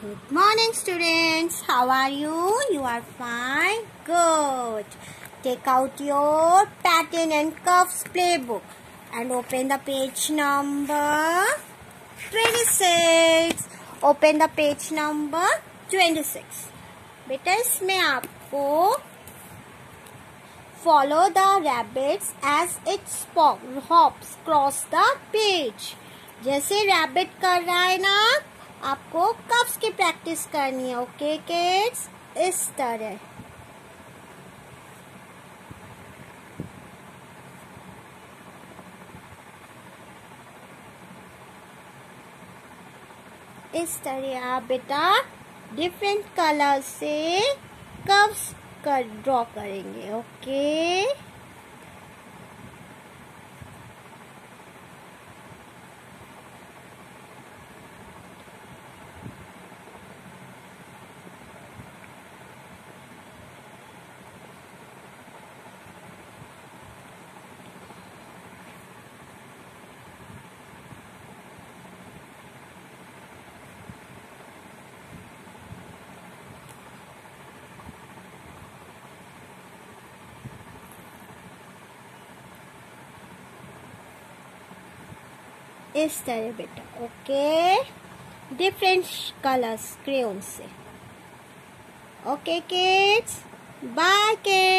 Good morning, students. How are you? You are fine. Good. Take out your pattern and curves playbook and open the page number 26. Open the page number 26. बेटा इसमें आपको follow the rabbits as it hops cross the page. जैसे rabbit कर रहा है ना आपको cups की प्रैक्टिस करनी है ओके किड्स इस तरह। इस तरह आप बेटा डिफरेंट कलर से कप्स कर ड्रॉ करेंगे ओके इस तरह बेटा ओके डिफरेंट कलर्स क्रेन से okay kids bye kids take care